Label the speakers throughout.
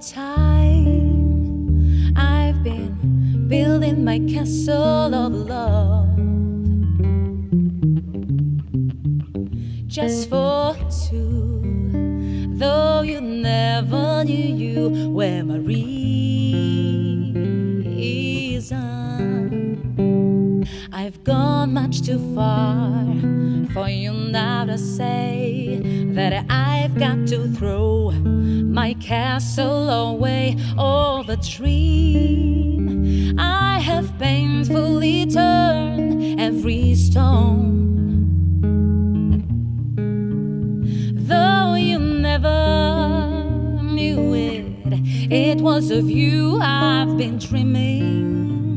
Speaker 1: time. I've been building my castle of love just for two. Though you never knew you were my reason. I've gone much too far for you now to say that I got to throw my castle away. All the dream I have painfully turned every stone. Though you never knew it, it was of you I've been dreaming.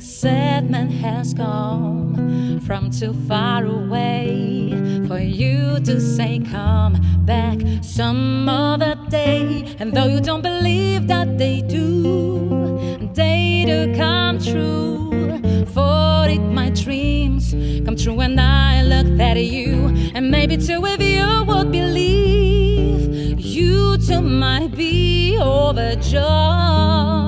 Speaker 1: The sandman has come from too far away for you to say, Come back some other day. And though you don't believe that they do, they do come true. For it, my dreams come true when I look at you. And maybe two of you would believe you too might be overjoyed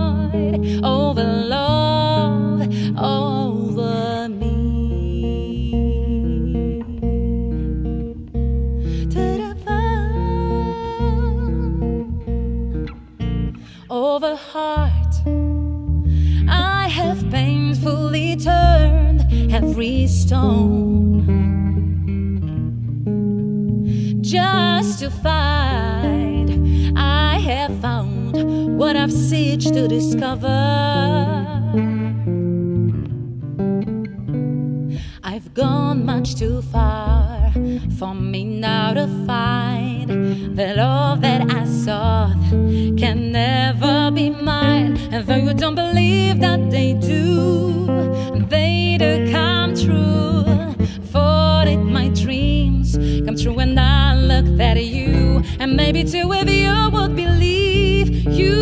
Speaker 1: Over heart, I have painfully turned every stone just to find I have found what I've searched to discover. I've gone much too far for me now to find the love that I sought can be mine. And though you don't believe that they do, they do come true. For it, my dreams come true when I look at you. And maybe two of you would believe you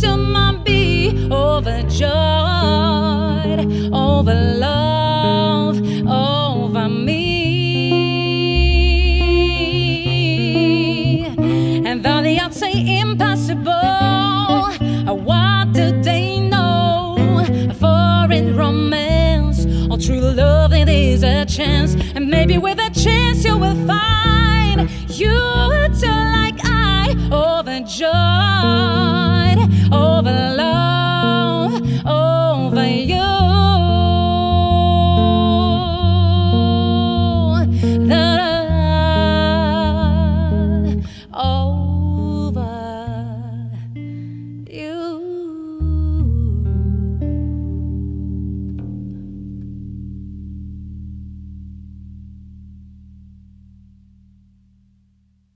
Speaker 1: too might be overjoyed and maybe with a chance you will find you